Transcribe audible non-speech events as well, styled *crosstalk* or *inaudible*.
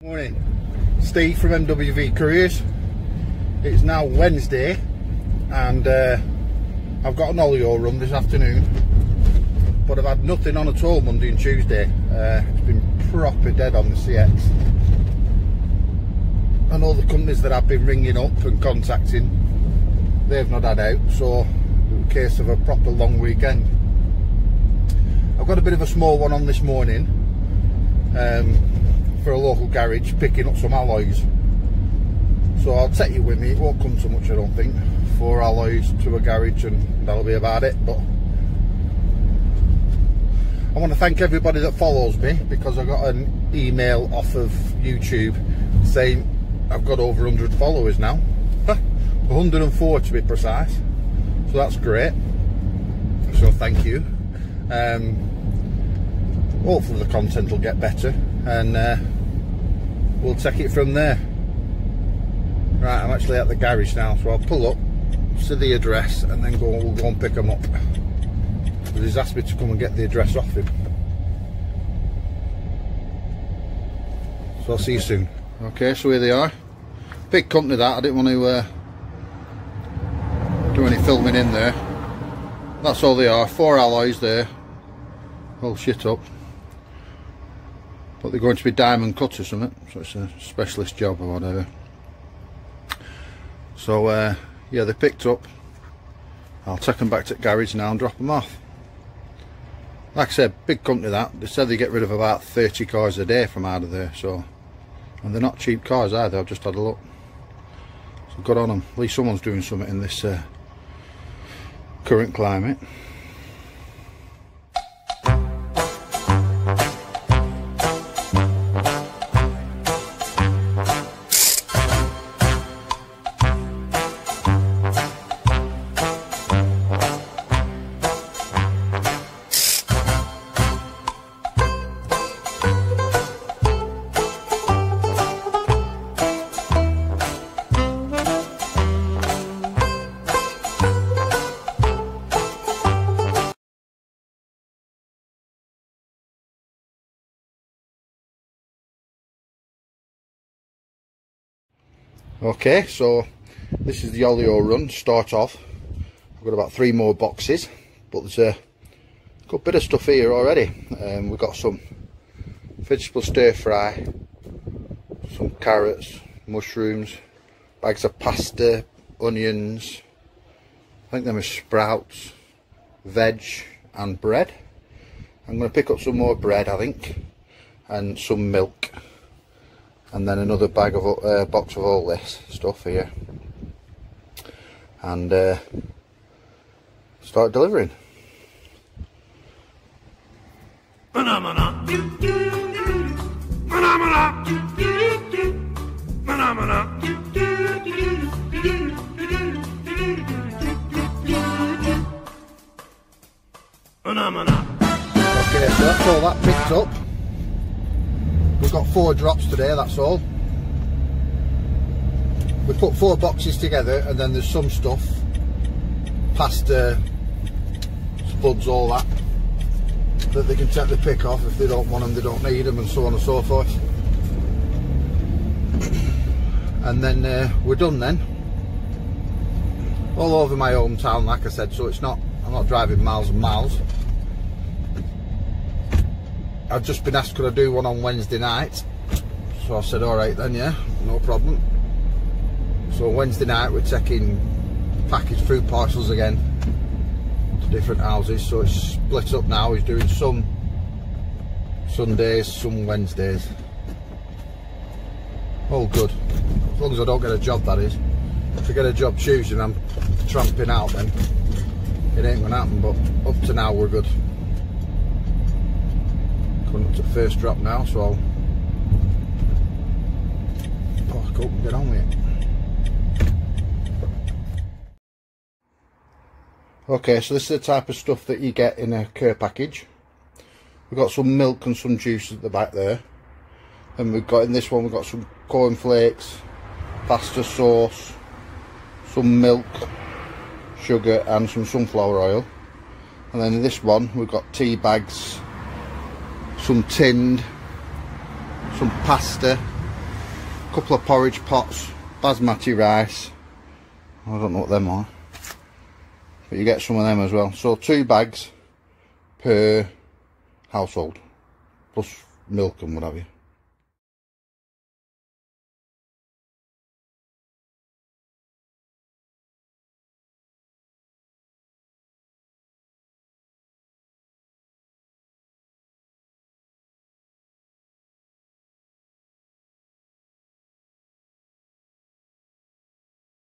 Morning, Steve from MWV Couriers. It's now Wednesday and uh, I've got an olio run this afternoon but I've had nothing on at all Monday and Tuesday. Uh, it's been proper dead on the CX. And all the companies that I've been ringing up and contacting, they've not had out so in case of a proper long weekend. I've got a bit of a small one on this morning. Um, for a local garage picking up some alloys. So I'll take you with me it won't come so much I don't think. Four alloys to a garage and that'll be about it but I want to thank everybody that follows me because I got an email off of YouTube saying I've got over 100 followers now. *laughs* 104 to be precise. So that's great. So thank you. Um, hopefully the content will get better and uh, we'll take it from there. Right I'm actually at the garage now so I'll pull up see the address and then go we'll go and pick them up. Because he's asked me to come and get the address off him. So I'll see you soon. Okay so here they are. Big company that. I didn't want to uh, do any filming in there. That's all they are. Four alloys there. All shit up but they're going to be diamond cut or something so it's a specialist job or whatever. So uh, yeah they picked up. I'll take them back to the garage now and drop them off. Like I said big company that. They said they get rid of about 30 cars a day from out of there so. And they're not cheap cars either I've just had a look. So good on them at least someone's doing something in this uh, current climate okay so this is the olio run start off. I've got about three more boxes but there's a good bit of stuff here already. Um, we've got some vegetable stir fry some carrots mushrooms bags of pasta onions. I think them are sprouts veg and bread. I'm going to pick up some more bread I think and some milk and then another bag of uh, box of all this stuff here. And uh, start delivering. Okay so that's all that picked up We've got four drops today, that's all. We put four boxes together and then there's some stuff, pasta, spuds, all that, that they can take the pick off. If they don't want them, they don't need them and so on and so forth. and then uh, we're done then. All over my hometown, like I said, so it's not, I'm not driving miles and miles. I've just been asked could I do one on Wednesday night? So I said alright then yeah no problem. So Wednesday night we're taking packaged food parcels again to different houses. So it's split up now. He's doing some Sundays some Wednesdays. All good. As long as I don't get a job that is. If I get a job Tuesday and I'm tramping out then it ain't gonna happen but up to now we're good coming up to the first drop now, so I'll park up and get on with it. Okay, so this is the type of stuff that you get in a care package. We've got some milk and some juice at the back there. And we've got in this one, we've got some corn flakes, pasta sauce, some milk, sugar and some sunflower oil. And then in this one, we've got tea bags, some tinned, some pasta, a couple of porridge pots, basmati rice. I don't know what them are. But you get some of them as well. So two bags per household. Plus milk and what have you.